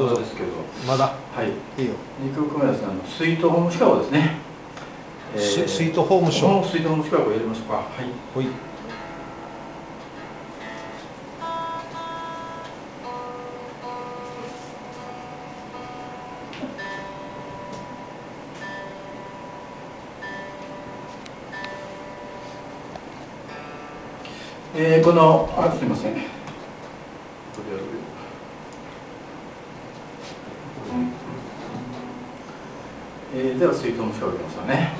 どうぞ。ですけどまだ。はい。いいよ。2曲目はですねスイートホームシカゴですね、えー、スイートホームシカゴスイートホームシカゴやりましょうか。はい。はい。えー、このあすみません。えー、では水遁ましょうね。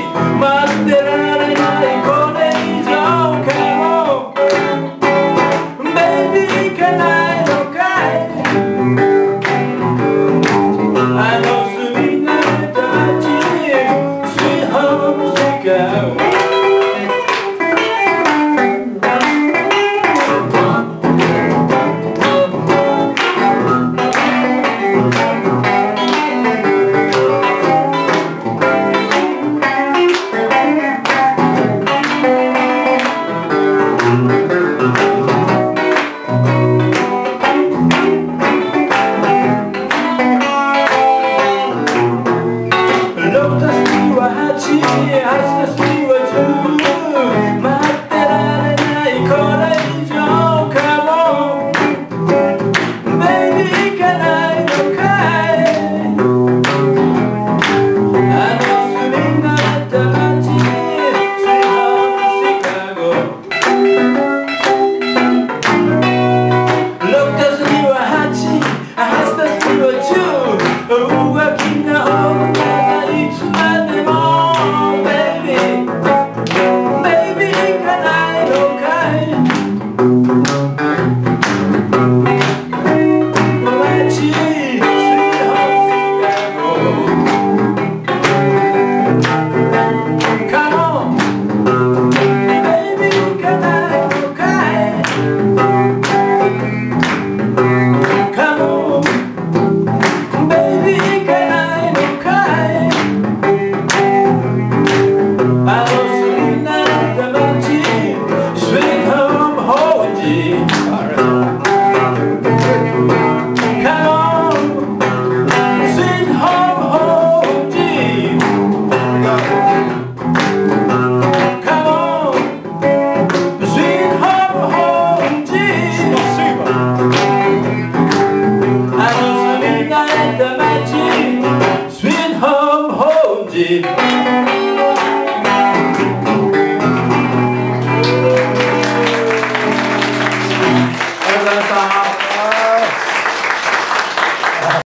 My